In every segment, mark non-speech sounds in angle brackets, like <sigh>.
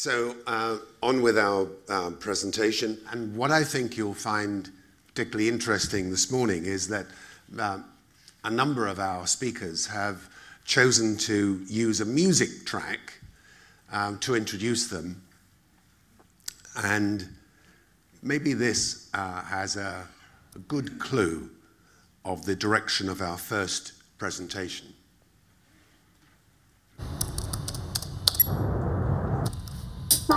So uh, on with our uh, presentation, and what I think you'll find particularly interesting this morning is that uh, a number of our speakers have chosen to use a music track um, to introduce them, and maybe this uh, has a, a good clue of the direction of our first presentation. Rain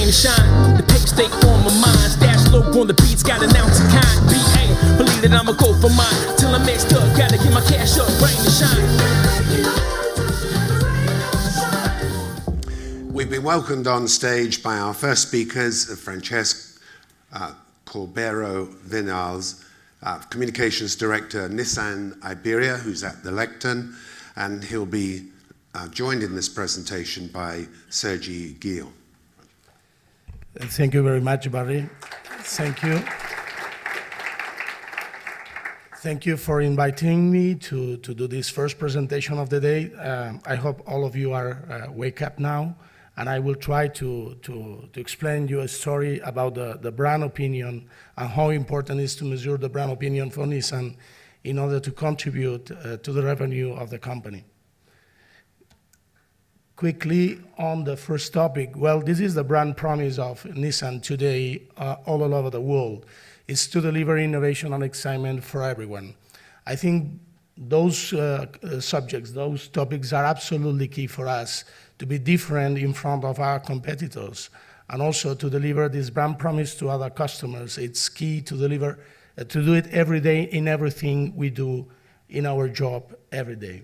and shine. The paper stay on my mind. Stash low on the beats, got an ounce of kind. BA, believe that I'ma go for mine. Till I'm mixed up, gotta get my cash up, rain and shine. We've been welcomed on stage by our first speakers, Francesc uh, Corbero Vinyals, uh, Communications Director Nissan Iberia, who's at the lectern, and he'll be uh, joined in this presentation by Sergi Guillot. Thank you very much, Barry. Thank you. Thank you for inviting me to, to do this first presentation of the day. Um, I hope all of you are uh, wake up now, and I will try to, to, to explain you a story about the, the brand opinion and how important it is to measure the brand opinion for Nissan in order to contribute uh, to the revenue of the company quickly on the first topic. Well, this is the brand promise of Nissan today uh, all over the world. It's to deliver innovation and excitement for everyone. I think those uh, uh, subjects, those topics are absolutely key for us to be different in front of our competitors and also to deliver this brand promise to other customers. It's key to deliver, uh, to do it every day in everything we do in our job every day.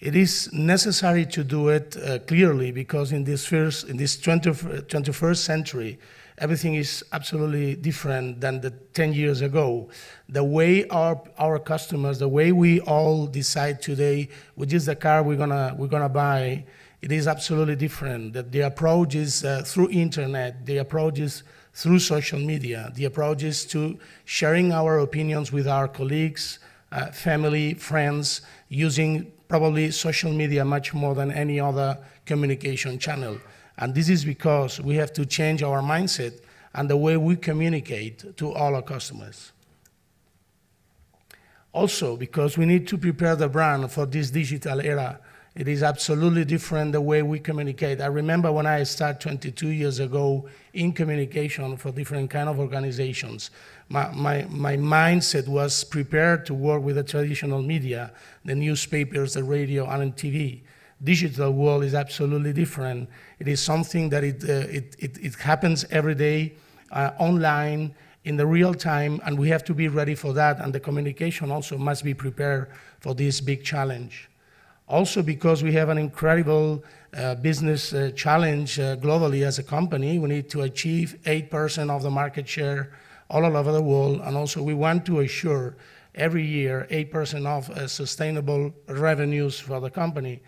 It is necessary to do it uh, clearly because in this first, in this 20, 21st century, everything is absolutely different than the 10 years ago. The way our, our customers, the way we all decide today which is the car we're gonna, we're gonna buy, it is absolutely different. That the approach is uh, through internet, the approach is through social media, the approach is to sharing our opinions with our colleagues, uh, family, friends, using probably social media much more than any other communication channel. And this is because we have to change our mindset and the way we communicate to all our customers. Also, because we need to prepare the brand for this digital era, it is absolutely different the way we communicate. I remember when I started 22 years ago in communication for different kind of organizations, my, my, my mindset was prepared to work with the traditional media, the newspapers, the radio, and TV. Digital world is absolutely different. It is something that it, uh, it, it, it, happens every day uh, online in the real time, and we have to be ready for that, and the communication also must be prepared for this big challenge. Also because we have an incredible uh, business uh, challenge uh, globally as a company, we need to achieve 8% of the market share all over the world. And also we want to assure every year 8% of uh, sustainable revenues for the company.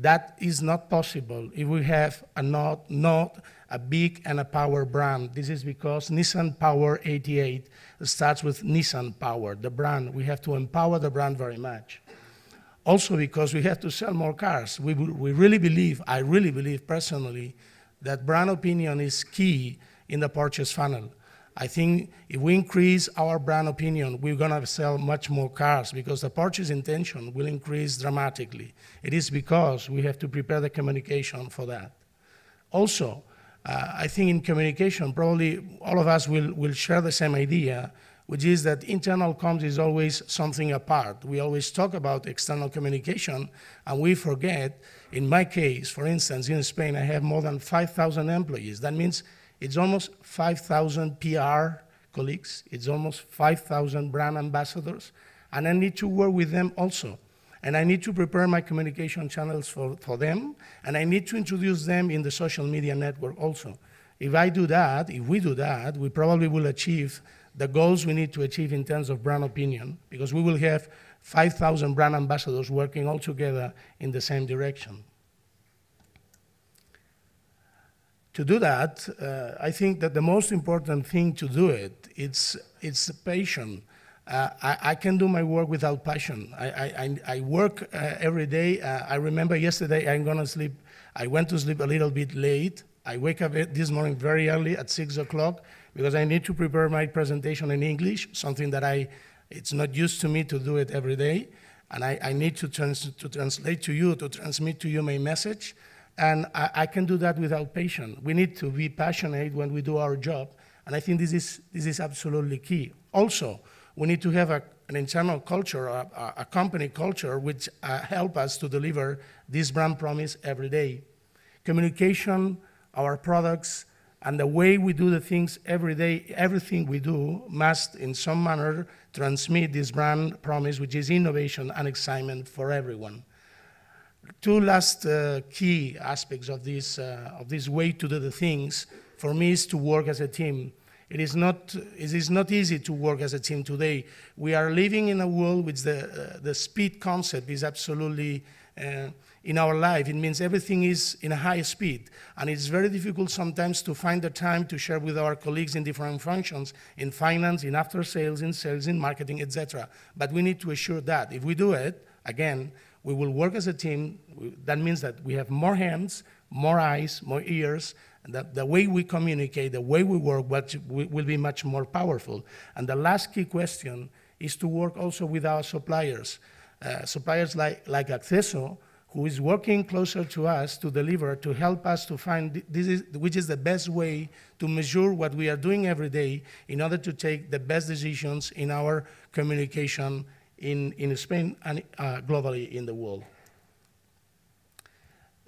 That is not possible if we have a not, not a big and a power brand. This is because Nissan Power 88 starts with Nissan Power, the brand. We have to empower the brand very much. Also because we have to sell more cars. We, we really believe, I really believe personally, that brand opinion is key in the purchase funnel. I think if we increase our brand opinion, we're going to sell much more cars because the purchase intention will increase dramatically. It is because we have to prepare the communication for that. Also, uh, I think in communication, probably all of us will, will share the same idea, which is that internal comms is always something apart. We always talk about external communication, and we forget, in my case, for instance, in Spain, I have more than 5,000 employees. That means it's almost 5,000 PR colleagues. It's almost 5,000 brand ambassadors. And I need to work with them also. And I need to prepare my communication channels for, for them. And I need to introduce them in the social media network also. If I do that, if we do that, we probably will achieve the goals we need to achieve in terms of brand opinion, because we will have 5,000 brand ambassadors working all together in the same direction. To do that, uh, I think that the most important thing to do it, it's, it's passion. Uh, I, I, can do my work without passion. I, I, I work uh, every day. Uh, I remember yesterday I'm gonna sleep, I went to sleep a little bit late. I wake up this morning very early at six o'clock because I need to prepare my presentation in English, something that I, it's not used to me to do it every day. And I, I need to, trans, to translate to you, to transmit to you my message. And I, I, can do that without passion. We need to be passionate when we do our job. And I think this is, this is absolutely key. Also, we need to have a, an internal culture, a, a company culture, which uh, help us to deliver this brand promise every day. Communication, our products, and the way we do the things every day, everything we do must, in some manner, transmit this brand promise, which is innovation and excitement for everyone. Two last uh, key aspects of this, uh, of this way to do the things for me is to work as a team. It is, not, it is not easy to work as a team today. We are living in a world which the, uh, the speed concept is absolutely uh, in our life. It means everything is in a high speed, and it's very difficult sometimes to find the time to share with our colleagues in different functions, in finance, in after sales, in sales, in marketing, etc. But we need to assure that if we do it, again, we will work as a team. That means that we have more hands, more eyes, more ears, and that the way we communicate, the way we work will be much more powerful. And the last key question is to work also with our suppliers. Uh, suppliers like, like Acceso, who is working closer to us to deliver, to help us to find this is, which is the best way to measure what we are doing every day in order to take the best decisions in our communication in, in Spain and uh, globally in the world.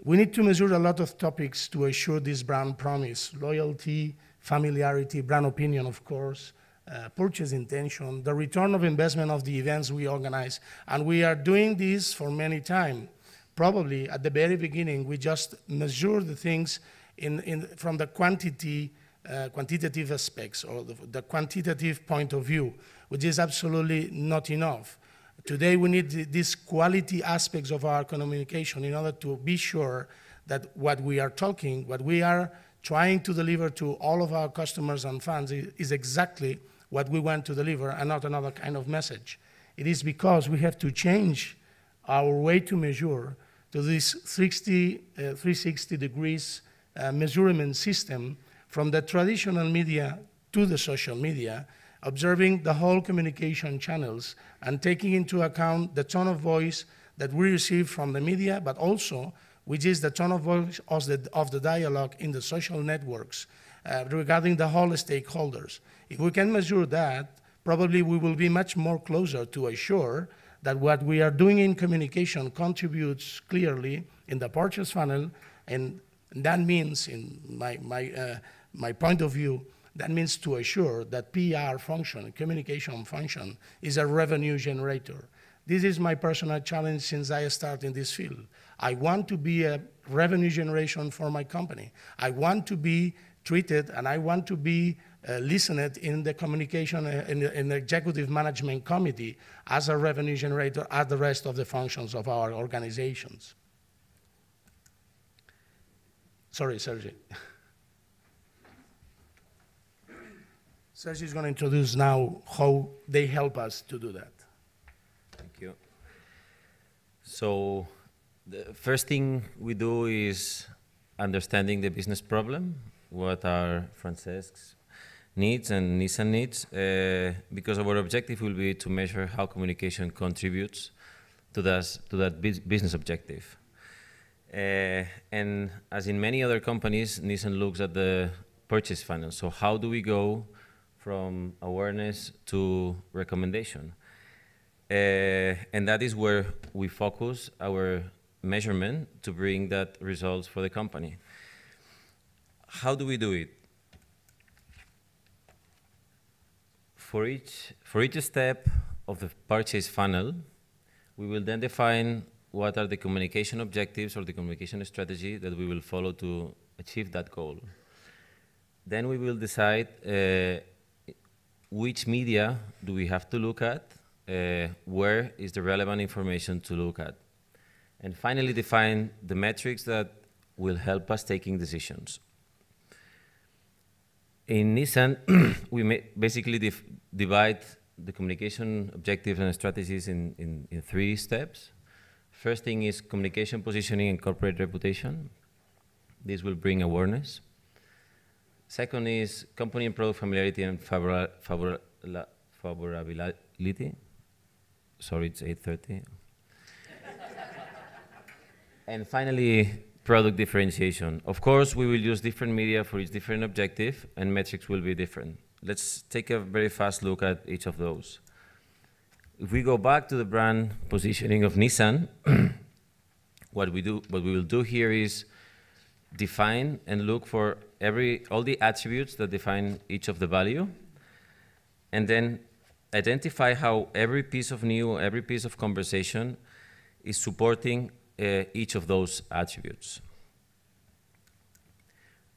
We need to measure a lot of topics to assure this brand promise, loyalty, familiarity, brand opinion, of course, uh, purchase intention, the return of investment of the events we organize. And we are doing this for many time probably at the very beginning, we just measure the things in, in, from the quantity, uh, quantitative aspects or the, the, quantitative point of view, which is absolutely not enough. Today, we need these quality aspects of our communication in order to be sure that what we are talking, what we are trying to deliver to all of our customers and fans is exactly what we want to deliver and not another kind of message. It is because we have to change our way to measure to this 60, uh, 360 degrees uh, measurement system from the traditional media to the social media, observing the whole communication channels and taking into account the tone of voice that we receive from the media, but also which is the tone of voice of the, of the dialogue in the social networks uh, regarding the whole stakeholders. If we can measure that, probably we will be much more closer to assure that what we are doing in communication contributes clearly in the purchase funnel, and that means, in my, my, uh, my point of view, that means to assure that PR function, communication function, is a revenue generator. This is my personal challenge since I started in this field. I want to be a revenue generation for my company. I want to be treated and I want to be uh, listened in the communication uh, in, the, in, the, executive management committee as a revenue generator as the rest of the functions of our organizations. Sorry, Sergi. <laughs> Sergi is going to introduce now how they help us to do that. Thank you. So the first thing we do is understanding the business problem, what are Francesc's needs and Nissan needs, uh, because our objective will be to measure how communication contributes to, this, to that business objective. Uh, and as in many other companies, Nissan looks at the purchase funnel. So how do we go from awareness to recommendation? Uh, and that is where we focus our measurement to bring that results for the company. How do we do it? For each, for each step of the purchase funnel, we will then define what are the communication objectives or the communication strategy that we will follow to achieve that goal. Then we will decide uh, which media do we have to look at, uh, where is the relevant information to look at. And finally define the metrics that will help us taking decisions. In Nissan, <clears throat> we basically divide the communication objectives and strategies in, in, in three steps. First thing is communication positioning and corporate reputation. This will bring awareness. Second is company and product familiarity and favor favorability. Sorry, it's 8.30. <laughs> and finally, product differentiation. Of course, we will use different media for each different objective, and metrics will be different. Let's take a very fast look at each of those. If we go back to the brand positioning of Nissan, <clears throat> what we do, what we will do here is define and look for every all the attributes that define each of the value, and then identify how every piece of new, every piece of conversation is supporting uh, each of those attributes.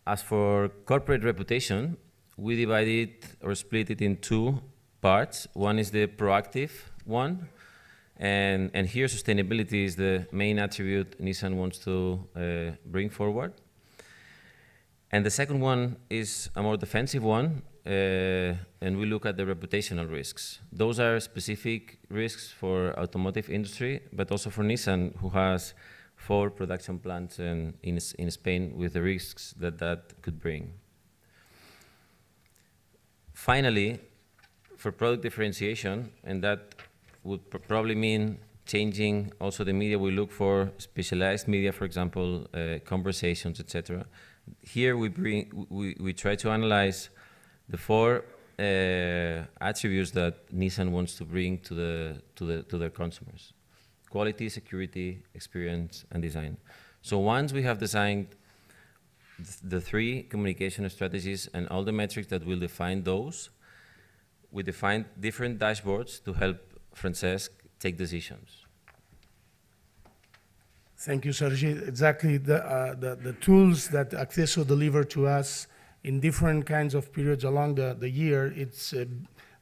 As for corporate reputation, we divide it or split it in two parts. One is the proactive one, and, and here sustainability is the main attribute Nissan wants to uh, bring forward. And the second one is a more defensive one, uh, and we look at the reputational risks. Those are specific risks for automotive industry, but also for Nissan, who has four production plants in, in, in Spain with the risks that that could bring. Finally, for product differentiation, and that would pr probably mean changing also the media we look for, specialized media, for example, uh, conversations, etc. Here we bring, we, we try to analyze the four uh, attributes that Nissan wants to bring to the to the to their consumers: quality, security, experience, and design. So once we have designed th the three communication strategies and all the metrics that will define those, we define different dashboards to help Francesc take decisions. Thank you, Sergi. Exactly the, uh, the, the tools that Acceso deliver to us in different kinds of periods along the, the year. It's uh,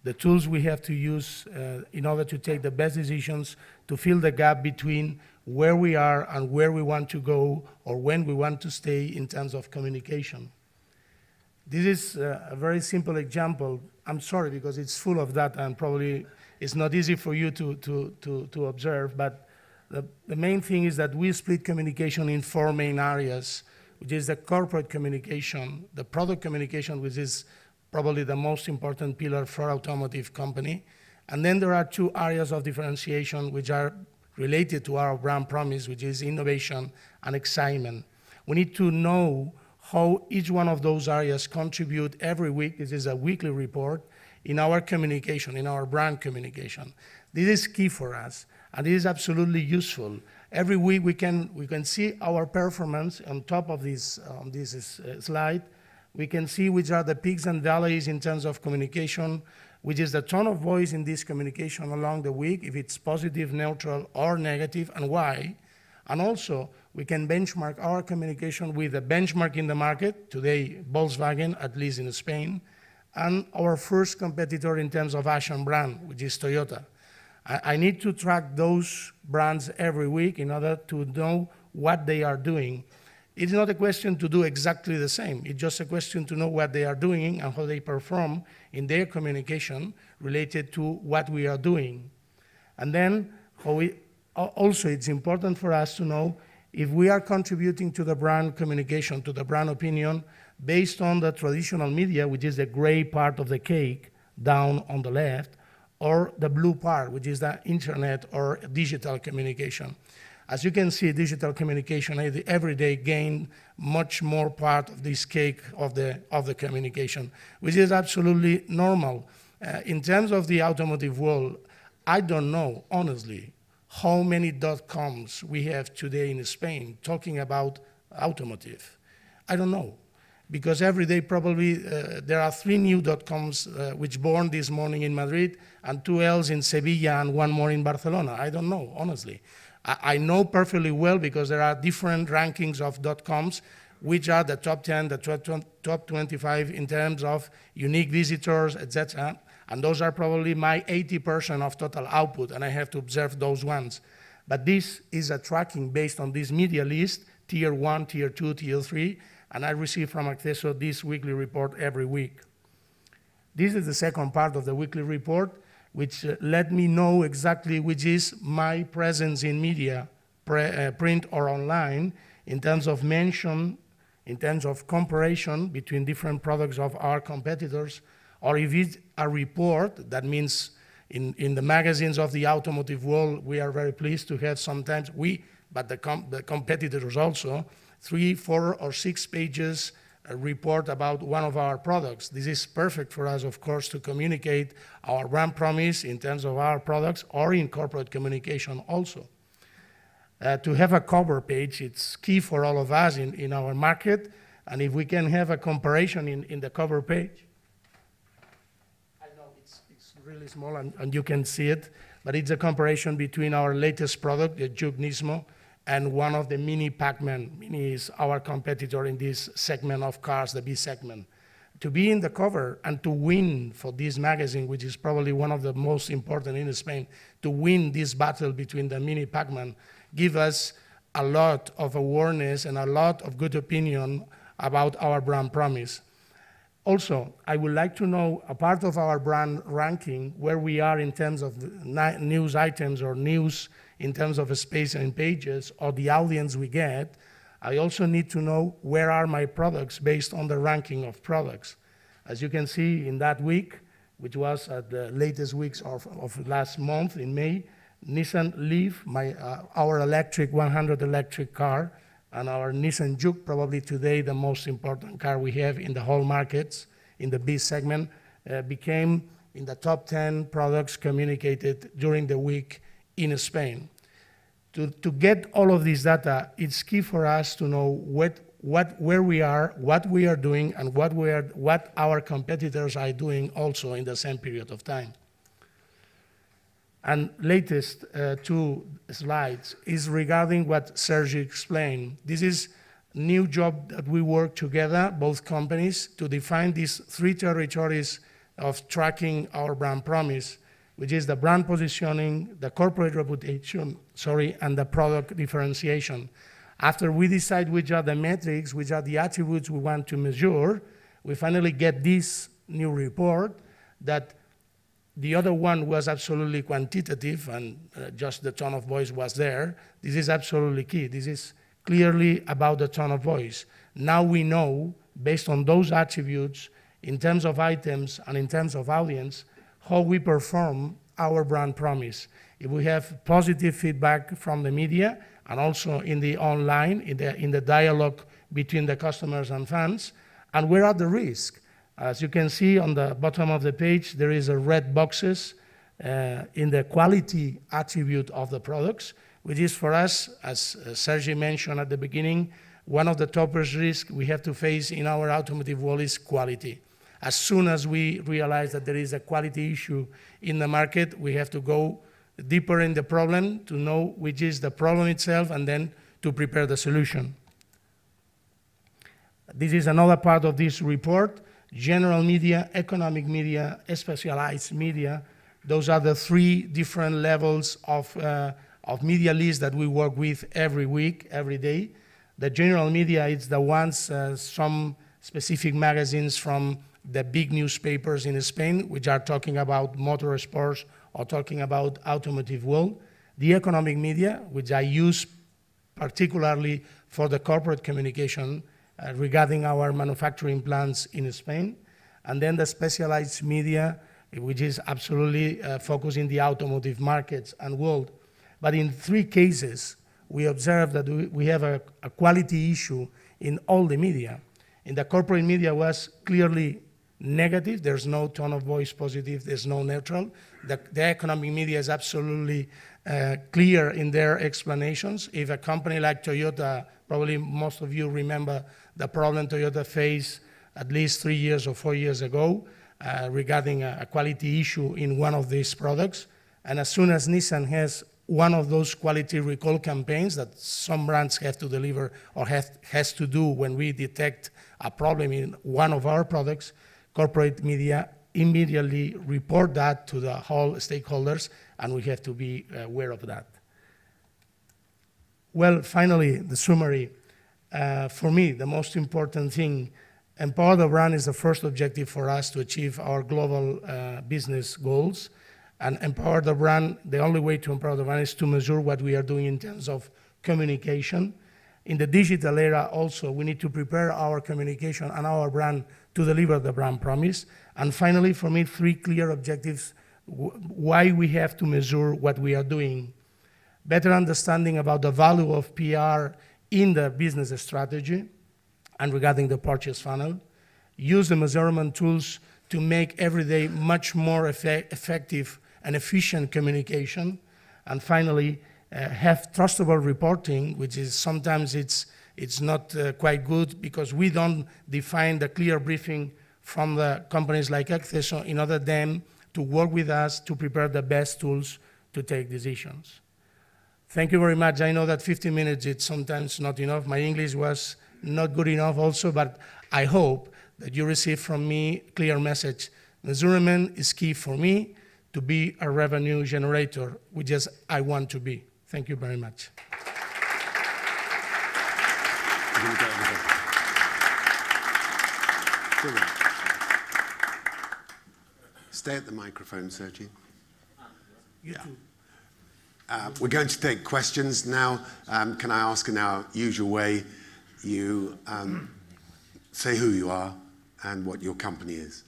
the tools we have to use uh, in order to take the best decisions to fill the gap between where we are and where we want to go or when we want to stay in terms of communication. This is uh, a very simple example. I'm sorry because it's full of that and probably it's not easy for you to, to, to, to observe, but the, the main thing is that we split communication in four main areas which is the corporate communication, the product communication, which is probably the most important pillar for automotive company. And then there are two areas of differentiation which are related to our brand promise, which is innovation and excitement. We need to know how each one of those areas contribute every week. This is a weekly report in our communication, in our brand communication. This is key for us, and it is absolutely useful Every week we can, we can see our performance on top of this, um, this uh, slide. We can see which are the peaks and valleys in terms of communication, which is the tone of voice in this communication along the week, if it's positive, neutral, or negative, and why. And also, we can benchmark our communication with a benchmark in the market, today Volkswagen, at least in Spain, and our first competitor in terms of Asian brand, which is Toyota. I, I need to track those brands every week in order to know what they are doing. It's not a question to do exactly the same. It's just a question to know what they are doing and how they perform in their communication related to what we are doing. And then we, also it's important for us to know if we are contributing to the brand communication, to the brand opinion, based on the traditional media, which is the gray part of the cake down on the left, or the blue part, which is the internet or digital communication. As you can see, digital communication every day gain much more part of this cake of the, of the communication, which is absolutely normal. Uh, in terms of the automotive world, I don't know, honestly, how many dot coms we have today in Spain talking about automotive. I don't know because every day probably uh, there are three new dot-coms uh, which born this morning in Madrid and two else in Sevilla and one more in Barcelona. I don't know, honestly. I, I know perfectly well because there are different rankings of dot-coms which are the top 10, the top 25 in terms of unique visitors, etc. And those are probably my 80% of total output, and I have to observe those ones. But this is a tracking based on this media list, tier one, tier two, tier three, and I receive from Acceso this weekly report every week. This is the second part of the weekly report, which uh, let me know exactly which is my presence in media, uh, print or online, in terms of mention, in terms of comparison between different products of our competitors, or if it's a report, that means in, in the magazines of the automotive world, we are very pleased to have sometimes, we, but the, com the competitors also, three, four, or six pages report about one of our products. This is perfect for us, of course, to communicate our brand promise in terms of our products or in corporate communication also. Uh, to have a cover page, it's key for all of us in, in our market, and if we can have a comparison in, in the cover page, I know it's, it's really small and, and you can see it, but it's a comparison between our latest product, the Juke Nismo, and one of the Mini Paceman. Mini is our competitor in this segment of cars, the B segment. To be in the cover and to win for this magazine, which is probably one of the most important in Spain, to win this battle between the Mini Paceman, give us a lot of awareness and a lot of good opinion about our brand promise. Also, I would like to know a part of our brand ranking where we are in terms of news items or news in terms of space and pages or the audience we get, I also need to know where are my products based on the ranking of products. As you can see in that week, which was at the latest weeks of, of last month in May, Nissan Leaf, my, uh, our electric 100 electric car, and our Nissan Juke, probably today the most important car we have in the whole markets, in the B segment, uh, became in the top 10 products communicated during the week in Spain. To, to get all of this data, it's key for us to know what, what, where we are, what we are doing, and what, we are, what our competitors are doing also in the same period of time. And latest uh, two slides is regarding what Sergi explained. This is new job that we work together, both companies, to define these three territories of tracking our brand promise which is the brand positioning, the corporate reputation, sorry, and the product differentiation. After we decide which are the metrics, which are the attributes we want to measure, we finally get this new report that the other one was absolutely quantitative and uh, just the tone of voice was there. This is absolutely key. This is clearly about the tone of voice. Now we know, based on those attributes, in terms of items and in terms of audience, how we perform our brand promise. If we have positive feedback from the media and also in the online, in the, in the dialogue between the customers and fans, and where are the risks? As you can see on the bottom of the page, there is a red boxes uh, in the quality attribute of the products, which is for us, as uh, Sergi mentioned at the beginning, one of the toppest risks we have to face in our automotive world is quality. As soon as we realize that there is a quality issue in the market, we have to go deeper in the problem to know which is the problem itself and then to prepare the solution. This is another part of this report. General media, economic media, specialized media. Those are the three different levels of, uh, of media lists that we work with every week, every day. The general media is the ones, uh, some specific magazines from the big newspapers in Spain, which are talking about motorsports or talking about automotive world, the economic media, which I use particularly for the corporate communication uh, regarding our manufacturing plants in Spain, and then the specialized media, which is absolutely uh, focused in the automotive markets and world. But in three cases, we observe that we have a, a quality issue in all the media. In the corporate media was clearly negative. There's no tone of voice positive. There's no neutral. The, the economic media is absolutely uh, clear in their explanations. If a company like Toyota, probably most of you remember the problem Toyota faced at least three years or four years ago uh, regarding a, a quality issue in one of these products. And as soon as Nissan has one of those quality recall campaigns that some brands have to deliver or have, has to do when we detect a problem in one of our products, corporate media immediately report that to the whole stakeholders, and we have to be aware of that. Well, finally, the summary. uh, for me, the most important thing, empower the brand is the first objective for us to achieve our global uh, business goals. And empower the brand, the only way to empower the brand is to measure what we are doing in terms of communication. In the digital era, also, we need to prepare our communication and our brand to deliver the brand promise. And finally, for me, three clear objectives why we have to measure what we are doing. Better understanding about the value of PR in the business strategy and regarding the purchase funnel. Use the measurement tools to make every day much more effect effective and efficient communication. And finally, uh, have trustable reporting, which is sometimes it's, it's not uh, quite good because we don't define the clear briefing from the companies like Acceso in order them to work with us to prepare the best tools to take decisions. Thank you very much. I know that 15 minutes is sometimes not enough. My English was not good enough also, but I hope that you receive from me clear message. Measurement is key for me to be a revenue generator, which is I want to be. Thank you very much. Stay at the microphone, Sergi. Too. Uh, we're going to take questions now. Um, can I ask in our usual way, you um, say who you are and what your company is?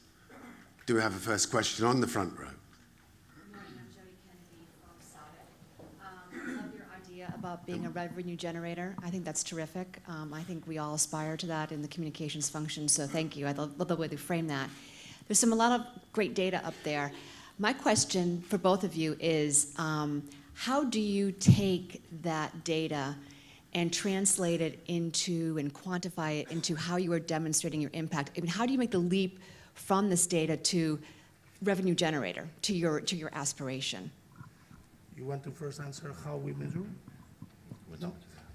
Do we have a first question on the front row? About being a revenue generator. I think that's terrific. Um, I think we all aspire to that in the communications function, so thank you. I love, love the way you frame that. There's some a lot of great data up there. My question for both of you is, um, how do you take that data and translate it into and quantify it into how you are demonstrating your impact? I mean, how do you make the leap from this data to revenue generator, to your, to your aspiration? You want to first answer how we measure? No?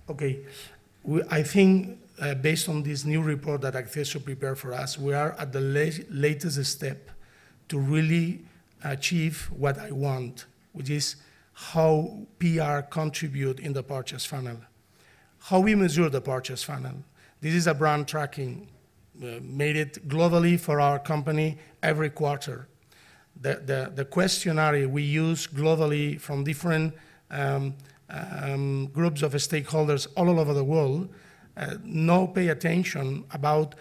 Okay. We, I think uh, based on this new report that Acceso prepared for us, we are at the la latest step to really achieve what I want, which is how PR contribute in the purchase funnel. How we measure the purchase funnel. This is a brand tracking, uh, made it globally for our company every quarter. The, the, the questionnaire we use globally from different um, um, groups of stakeholders all over the world uh, no pay attention about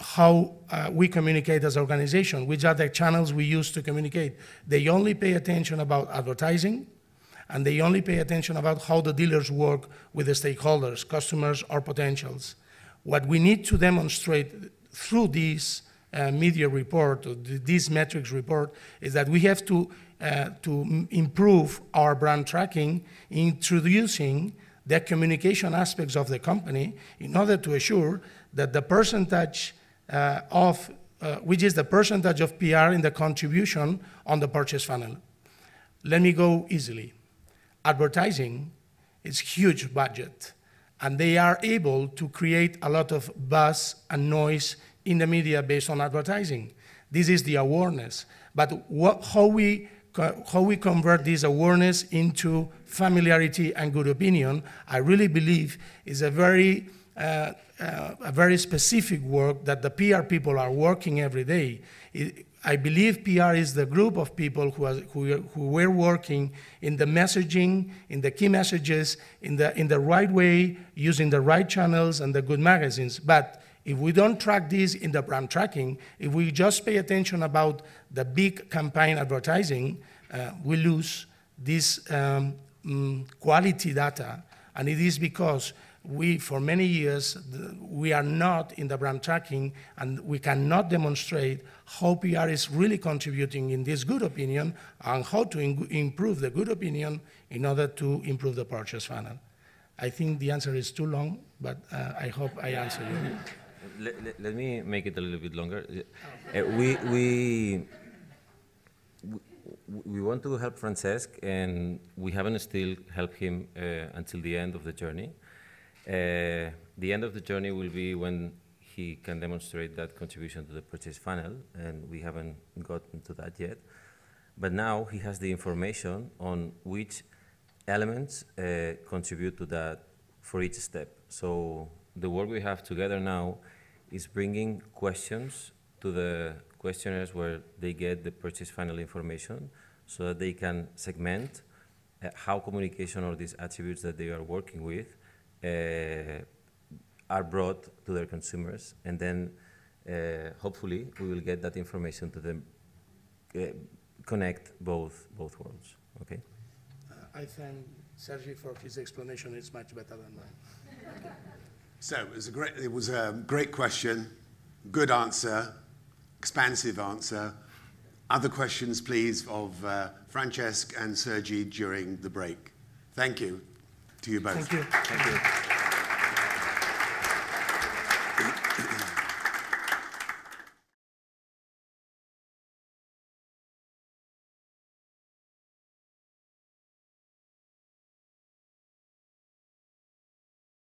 how uh, we communicate as an organization, which are the channels we use to communicate. They only pay attention about advertising, and they only pay attention about how the dealers work with the stakeholders, customers, or potentials. What we need to demonstrate through this uh, media report, or this metrics report, is that we have to uh, to improve our brand tracking, introducing the communication aspects of the company in order to assure that the percentage uh, of, uh, which is the percentage of PR in the contribution on the purchase funnel. Let me go easily. Advertising is huge budget, and they are able to create a lot of buzz and noise in the media based on advertising. This is the awareness. But what, how we how we convert this awareness into familiarity and good opinion, I really believe is a very, uh, uh, a very specific work that the PR people are working every day. It, I believe PR is the group of people who, are, who, who were working in the messaging, in the key messages, in the, in the right way, using the right channels and the good magazines. But if we don't track this in the brand tracking, if we just pay attention about the big campaign advertising, uh, we lose this um, mm, quality data. And it is because we, for many years, we are not in the brand tracking and we cannot demonstrate how PR is really contributing in this good opinion and how to improve the good opinion in order to improve the purchase funnel. I think the answer is too long, but uh, I hope I answered you let, let, let, me make it a little bit longer. Uh, we, we, we want to help Francesc, and we haven't still helped him uh, until the end of the journey. Uh, the end of the journey will be when he can demonstrate that contribution to the purchase funnel, and we haven't gotten to that yet. But now he has the information on which elements uh, contribute to that for each step. So the work we have together now is bringing questions to the questionnaires where they get the purchase funnel information so that they can segment uh, how communication or these attributes that they are working with uh, are brought to their consumers. And then uh, hopefully we will get that information to them, uh, connect both, both worlds. Okay? Uh, I thank Sergi for his explanation. It's much better than mine. <laughs> So it was a great, it was a great question, good answer, expansive answer. Other questions, please, of uh, Francesc and Sergi during the break. Thank you to you both. Thank you. Thank you.